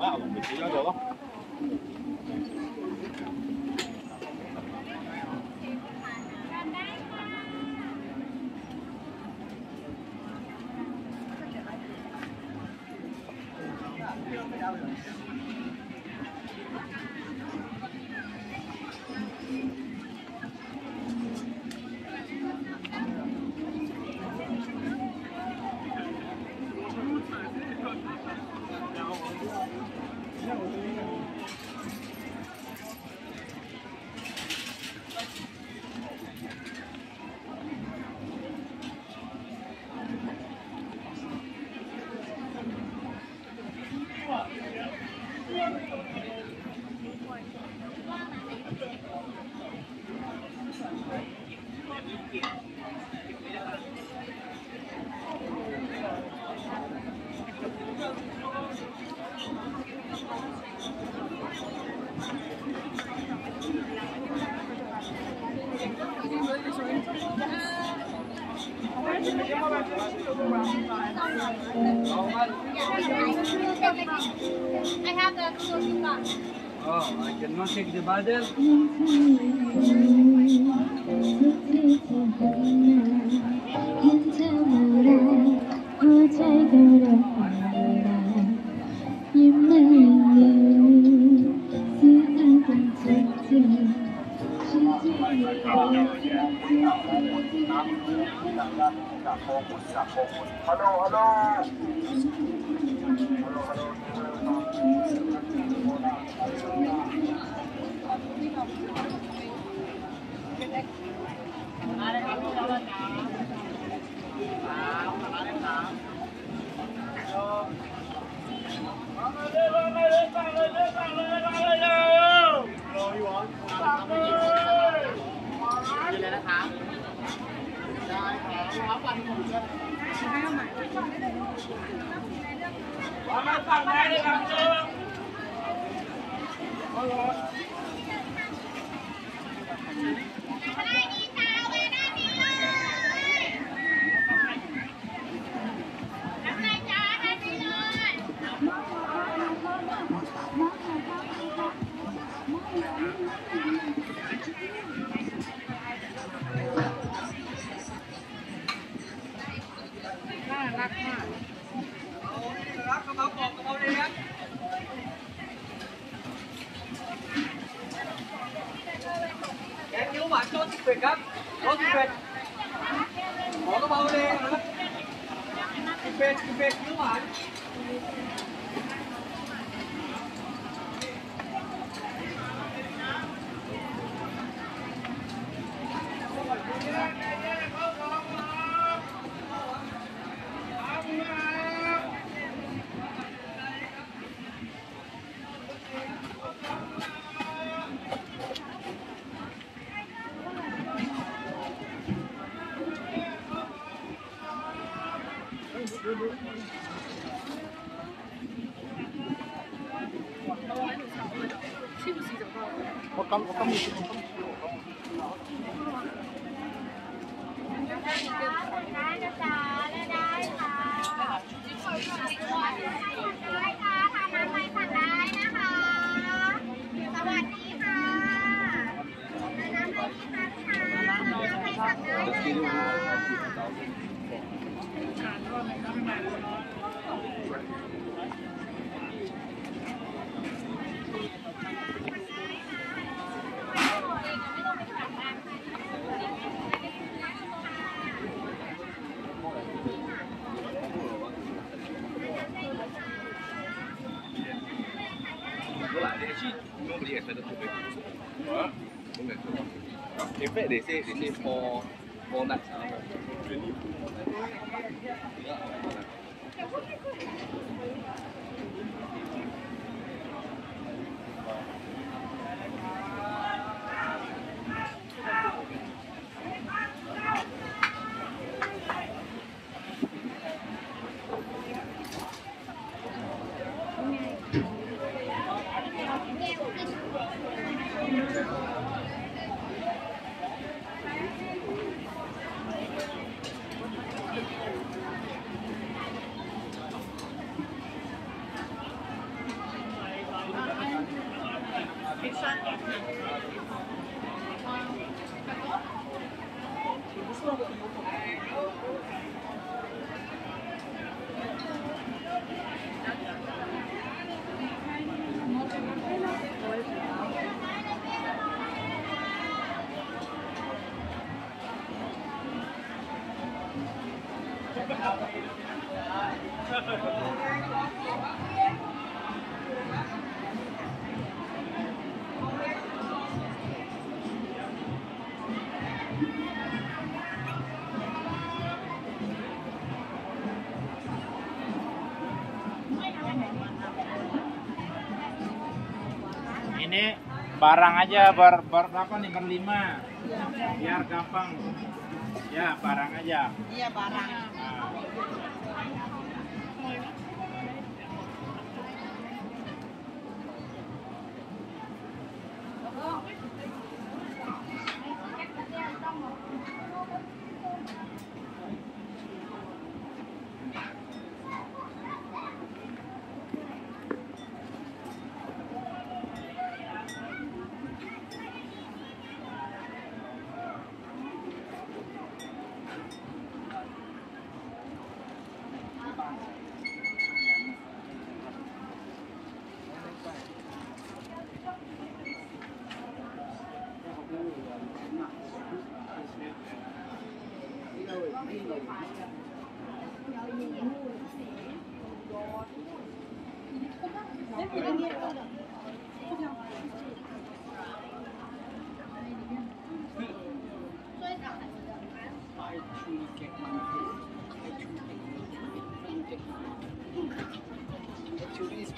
哎呀，我们回家了。I have the clothing box. Oh, I cannot take the bottle. Oh, Kamu. they say they say four four nights barang aja ber, ber berapa nih? Berlima biar gampang. Ya barang aja. Iya barang.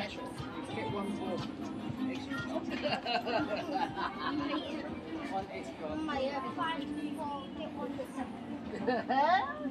Nah. Mày à, khoan con cái con được sạch. Ôi,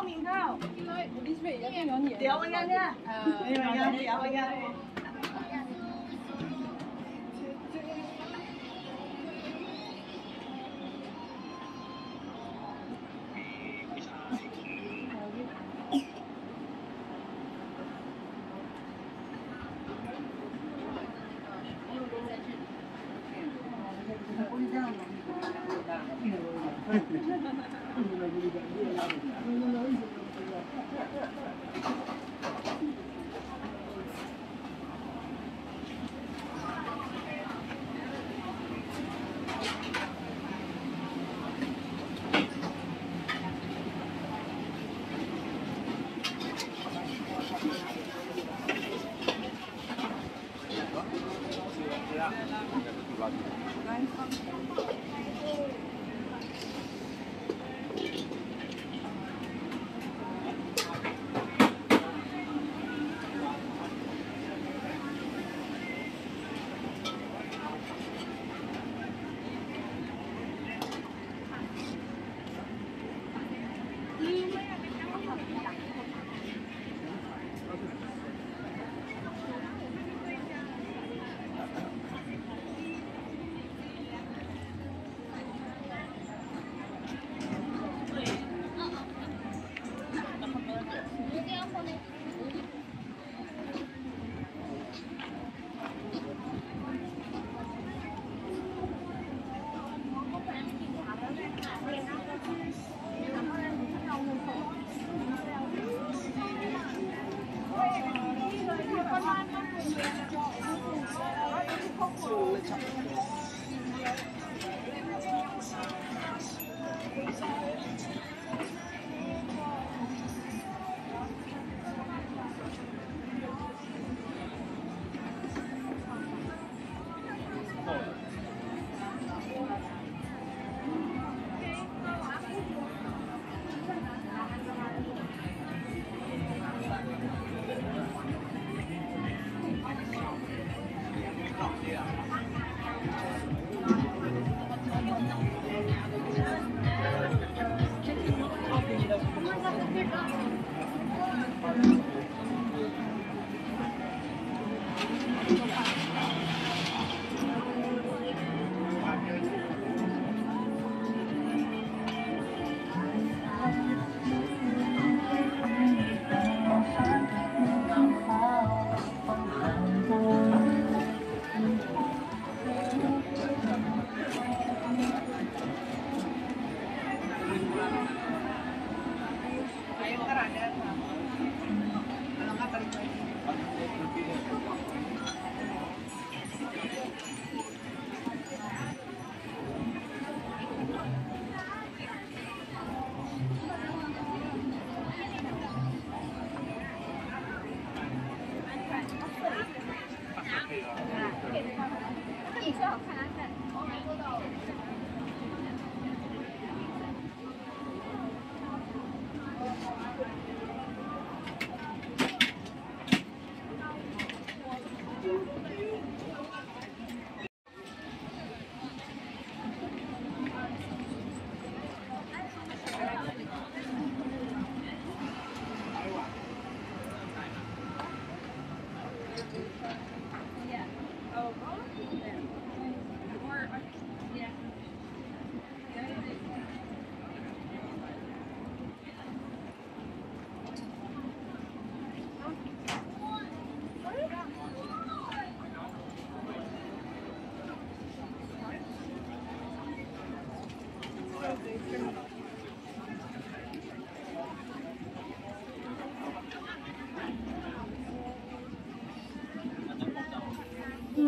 ข้าวกินข้าวกินเลยดิสเบย์ยังเหนียวเหนียวเดี๋ยวมันกันเนี่ยเออเดี๋ยวมันกันเดี๋ยวมันกัน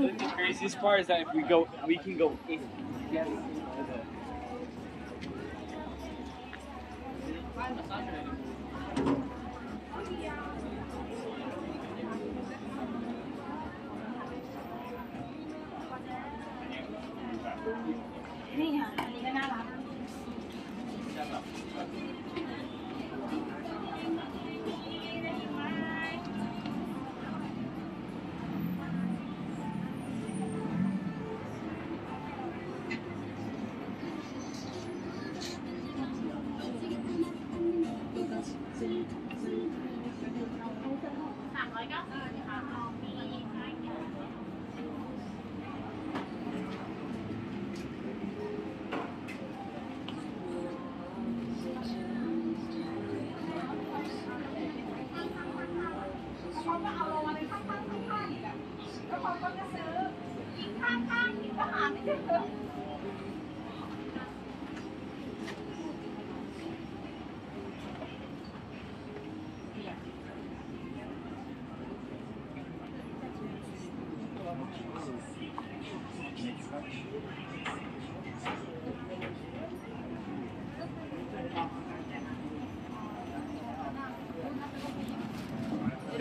The craziest part is that if we go, we can go in.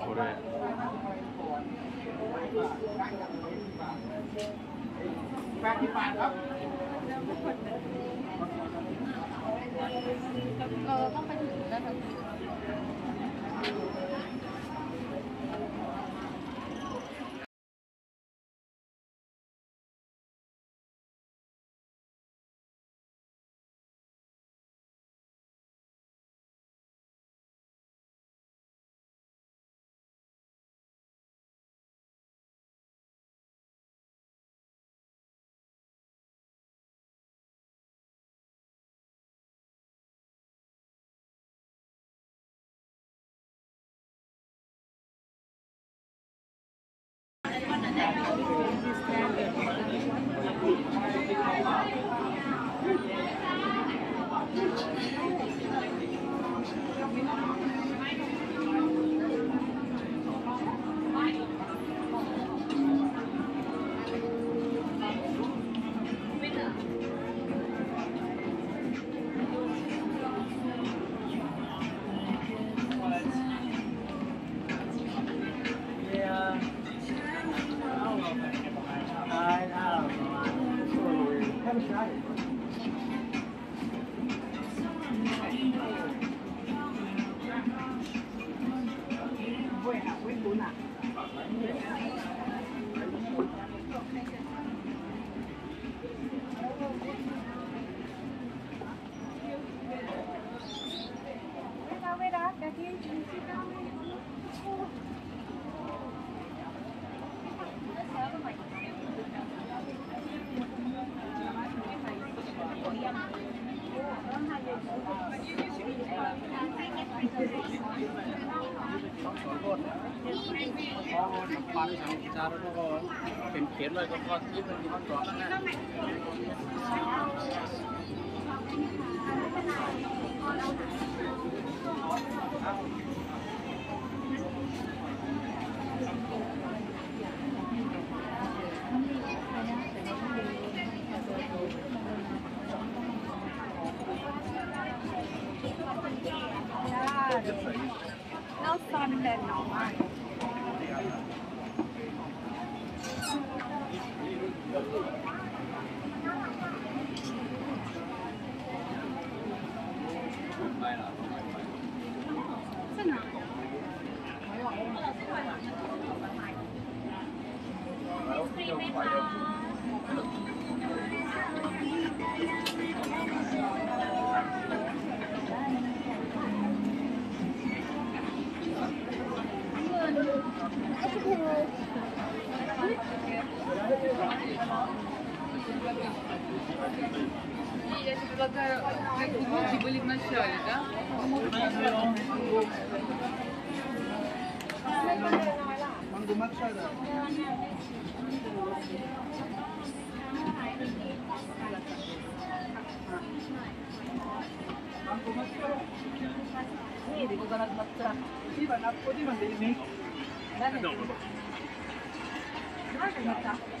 これแปดสิบาทครับเออต้องไปถึงนะครับ Thank you. Với bố. ความทางจารุก็เป็นเขียนเลยก็ก็ที่มันมีคำตอบนั่นแหละ Я тебе предлагаю, как футболки были в начале, да?琴日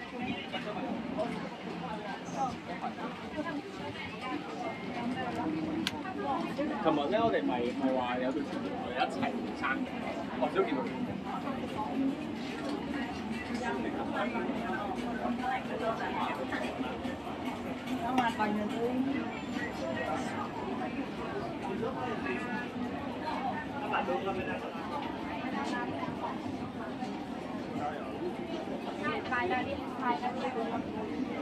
哋咪咪話有對情侶一齊生嘅，我少見到。唔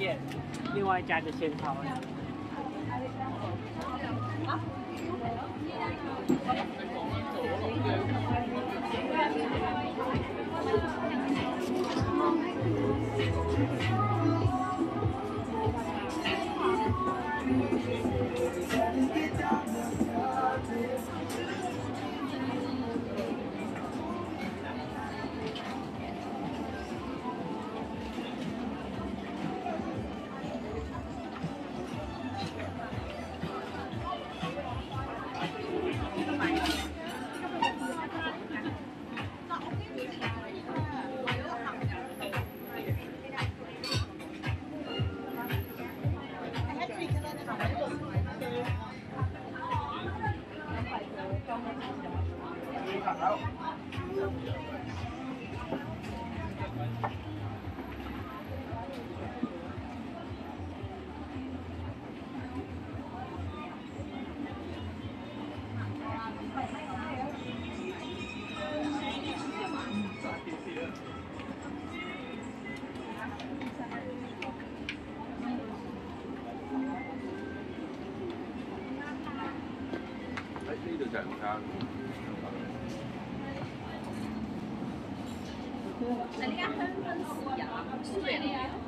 店，另外一家的先超。Sali a casa, me.